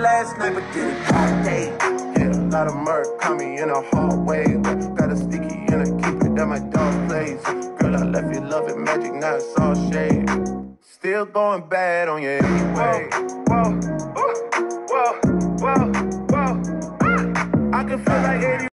Last night, but did it all day. Yeah, a lot of murk caught me in a hallway. Got a sticky and a keep it at my dog place. Girl, I left you loving magic, now it's all shade. Still going bad on you anyway. Whoa, whoa, whoa, whoa, whoa. Ah, I can feel like 80.